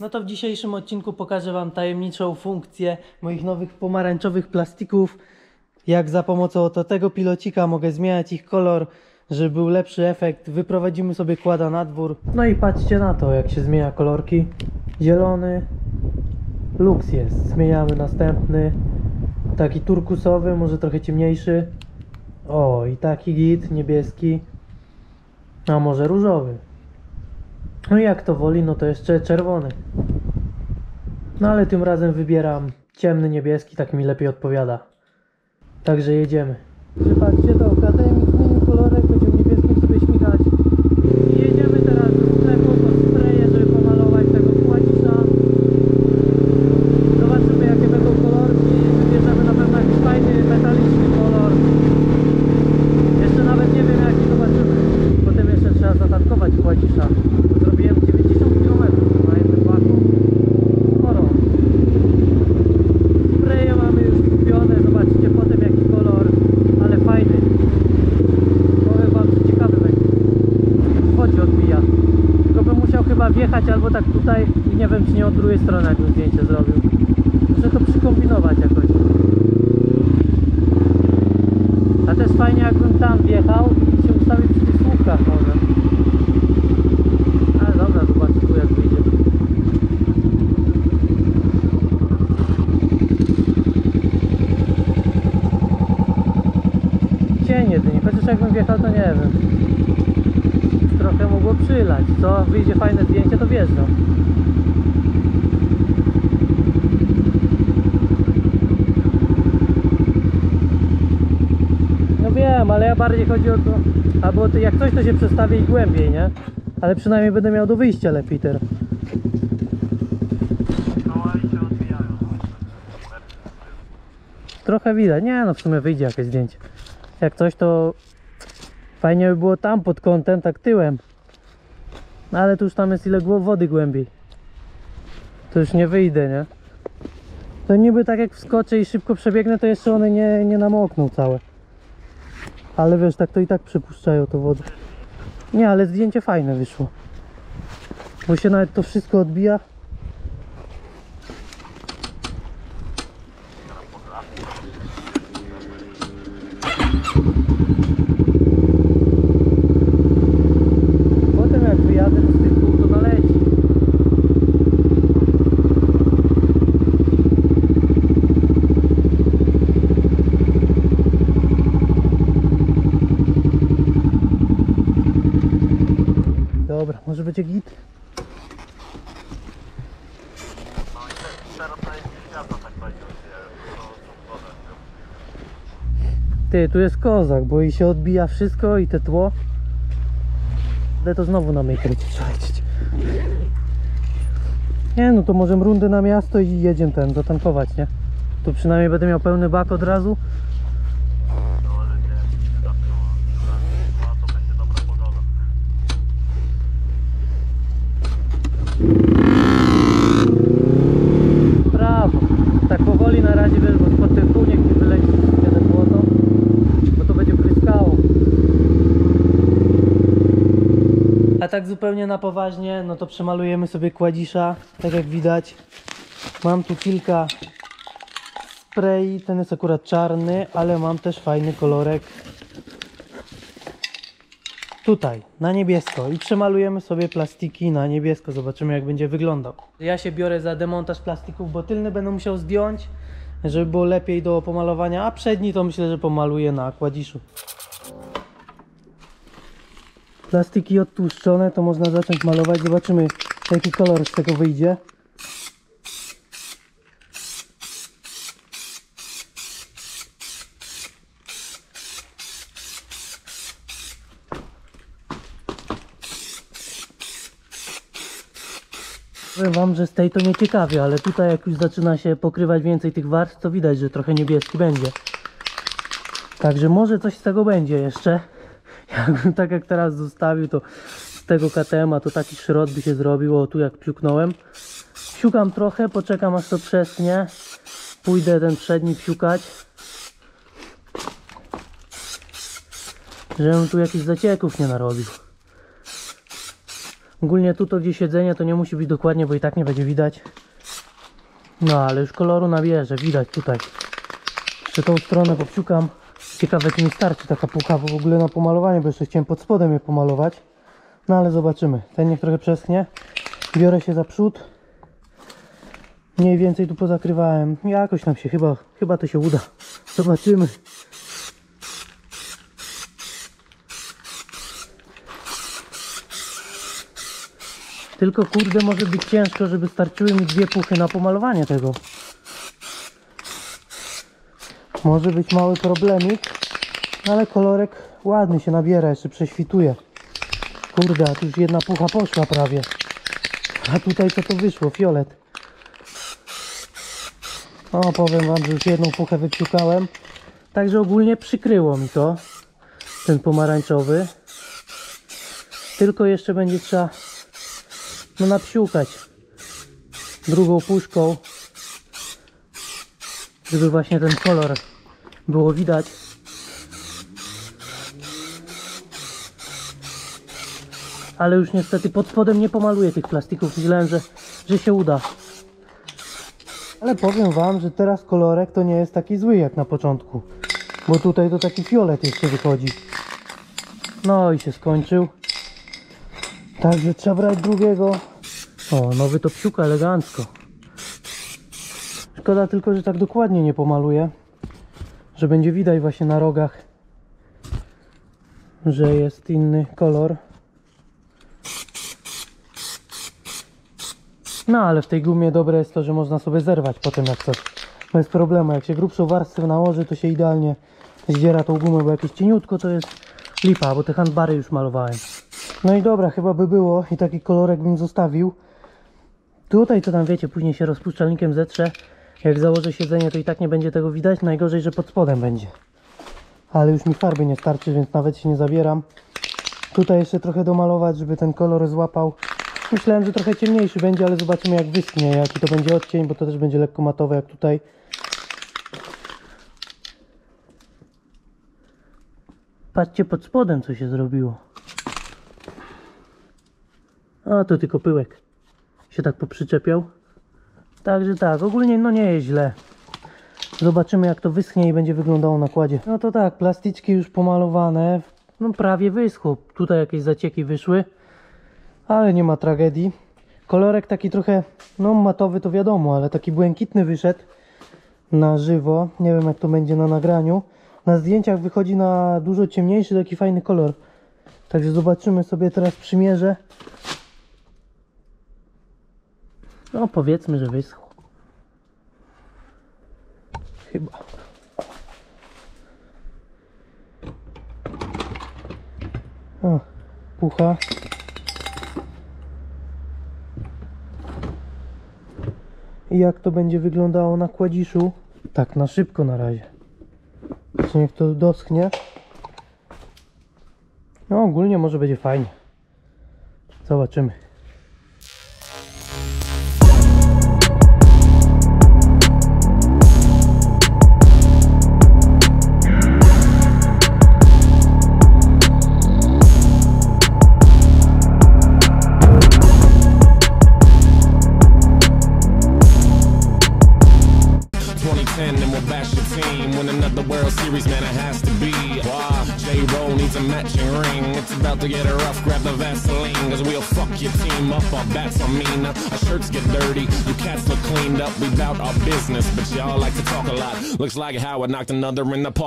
No to w dzisiejszym odcinku pokażę Wam tajemniczą funkcję moich nowych pomarańczowych plastików. Jak za pomocą oto tego pilocika mogę zmieniać ich kolor, żeby był lepszy efekt. Wyprowadzimy sobie kłada na dwór. No i patrzcie na to, jak się zmienia kolorki. Zielony, luks jest. Zmieniamy następny. Taki turkusowy, może trochę ciemniejszy. O, i taki git, niebieski. A może różowy. No i jak to woli, no to jeszcze czerwony. No ale tym razem wybieram ciemny niebieski, tak mi lepiej odpowiada. Także jedziemy. Patrzcie to, akademik zmienił kolorek, będzie w niebieskim sobie śmigać. I jedziemy teraz do sklepu po spreje, żeby pomalować tego płacisza. Zobaczymy jakie będą kolorki. Wybierzemy na pewno jakiś fajny, metaliczny kolor. Jeszcze nawet nie wiem jaki zobaczymy. Potem jeszcze trzeba zatankować płacisza. Bo Zrobiłem 90 km na jednym baku. Sporo. Spreje mamy już kupione. Zobaczycie potem jaki kolor. Ale fajny. Powiem wam, że ciekawy będzie. Chodzi odbija. Tylko bym musiał chyba wjechać albo tak tutaj i nie wiem czy nie od drugiej strony jakbym zdjęcie zrobił. Muszę to przykombinować jakoś. A też fajnie jakbym tam wjechał i się ustawił przy tych słupkach może. Ale dobra, zobaczę tu jak wyjdzie. Cień jedynie, chociaż jakbym wjechał to nie wiem. Trochę mogło przylać. Co wyjdzie fajne zdjęcie to wjeżdżam. No wiem, ale ja bardziej chodzi o to, albo to, jak coś to się przestawi głębiej, nie? Ale przynajmniej będę miał do wyjścia lepiej teraz. I. Trochę widać, nie no w sumie wyjdzie jakieś zdjęcie. Jak coś to fajnie by było tam pod kątem, tak tyłem. No ale tu już tam jest ile wody głębiej. To już nie wyjdę, nie? To niby tak jak wskoczę i szybko przebiegnę, to jeszcze one nie, nie namokną całe. Ale wiesz, tak to i tak przypuszczają to wodę. Nie, ale zdjęcie fajne wyszło. Bo się nawet to wszystko odbija. Potem jak wyjadę z tych kół, to naleci. Dobra, może będzie git. No i te- teraz to jest światło tak będzie odbijają. To tą wodę. Ty, tu jest kozak, bo i się odbija wszystko i te tło. Ale to znowu na maker trzeba lecieć. Nie no, to możemy rundę na miasto i jedziemy ten, zatankować, nie? Tu przynajmniej będę miał pełny bak od razu. No ale nie, nie da No to będzie dobra pogoda. Brawo. Tak powoli na razie, wiesz, bo spod tych kół niech nie wyleci jeden błoto, bo to będzie pryskało. A tak zupełnie na poważnie, no to przemalujemy sobie kładzisza, tak jak widać. Mam tu kilka spray, ten jest akurat czarny, ale mam też fajny kolorek. Tutaj, na niebiesko i przemalujemy sobie plastiki na niebiesko, zobaczymy jak będzie wyglądał. Ja się biorę za demontaż plastików, bo tylny będę musiał zdjąć, żeby było lepiej do pomalowania, a przedni to myślę, że pomaluję na kładziszu. Plastiki odtłuszczone, to można zacząć malować, zobaczymy jaki kolor z tego wyjdzie. Powiem wam, że z tej to nie ciekawie, ale tutaj jak już zaczyna się pokrywać więcej tych warstw, to widać, że trochę niebieski będzie. Także może coś z tego będzie jeszcze. Jakbym tak jak teraz zostawił, to z tego KTM-a to taki szrot by się zrobił, o tu jak psiuknąłem. Psiukam trochę, poczekam aż to przesnie. Pójdę ten przedni psiukać. Żebym tu jakichś zacieków nie narobił. Ogólnie tu to gdzie siedzenie to nie musi być dokładnie, bo i tak nie będzie widać. No ale już koloru nabierze, widać tutaj. Jeszcze tą stronę popsiukam. Ciekawe czy mi starczy taka pucha w ogóle na pomalowanie, bo jeszcze chciałem pod spodem je pomalować. No ale zobaczymy. Ten niech trochę przeschnie. Biorę się za przód. Mniej więcej tu pozakrywałem. Jakoś nam się chyba, chyba to się uda. Zobaczymy. Tylko kurde może być ciężko, żeby starczyły mi dwie puchy na pomalowanie tego. Może być mały problemik, ale kolorek ładny się nabiera, jeszcze prześwituje. Kurde, a tu już jedna pucha poszła prawie. A tutaj co to wyszło? Fiolet. O, powiem wam, że już jedną puchę wypsiukałem. Także ogólnie przykryło mi to. Ten pomarańczowy. Tylko jeszcze będzie trzeba no napsiukać drugą puszką, żeby właśnie ten kolor było widać. Ale już niestety pod spodem nie pomaluję tych plastików. Myślałem, że, że się uda. Ale powiem wam, że teraz kolorek to nie jest taki zły jak na początku. Bo tutaj to taki fiolet jeszcze wychodzi. No i się skończył. Także trzeba brać drugiego. O, nowy to psiuka elegancko. Szkoda tylko, że tak dokładnie nie pomaluję. Że będzie widać właśnie na rogach, że jest inny kolor. No ale w tej gumie dobre jest to, że można sobie zerwać potem jak coś. Bez problemu. Jak się grubszą warstwę nałoży, to się idealnie zdziera tą gumę, bo jakieś cieniutko to jest lipa, bo te handbary już malowałem. No i dobra, chyba by było i taki kolorek bym zostawił. Tutaj to tam wiecie, później się rozpuszczalnikiem zetrze. Jak założę siedzenie, to i tak nie będzie tego widać. Najgorzej, że pod spodem będzie. Ale już mi farby nie starczy, więc nawet się nie zabieram. Tutaj jeszcze trochę domalować, żeby ten kolor złapał. Myślałem, że trochę ciemniejszy będzie, ale zobaczymy jak wyschnie, jaki to będzie odcień, bo to też będzie lekko matowe jak tutaj. Patrzcie pod spodem, co się zrobiło. A to tylko pyłek się tak poprzyczepiał. Także tak, ogólnie no nie jest źle. Zobaczymy jak to wyschnie i będzie wyglądało na kładzie. No to tak, plasticzki już pomalowane. No prawie wyschło. Tutaj jakieś zacieki wyszły. Ale nie ma tragedii. Kolorek taki trochę, no matowy to wiadomo, ale taki błękitny wyszedł na żywo. Nie wiem jak to będzie na nagraniu. Na zdjęciach wychodzi na dużo ciemniejszy, taki fajny kolor. Także zobaczymy sobie teraz przymierzę. No powiedzmy, że wyschło. Chyba. O, pucha. I jak to będzie wyglądało na kładziszu? Tak, na szybko na razie. Jeszcze niech to doschnie. No ogólnie może będzie fajnie. Zobaczymy. Your team. Win another World Series, man, it has to be. Why? J. Roll needs a matching ring. It's about to get rough, grab the Vaseline. Cause we'll fuck your team up, our bats are mean. Our shirts get dirty, you cats look cleaned up. We bout our business, but y'all like to talk a lot. Looks like Howard knocked another in the park.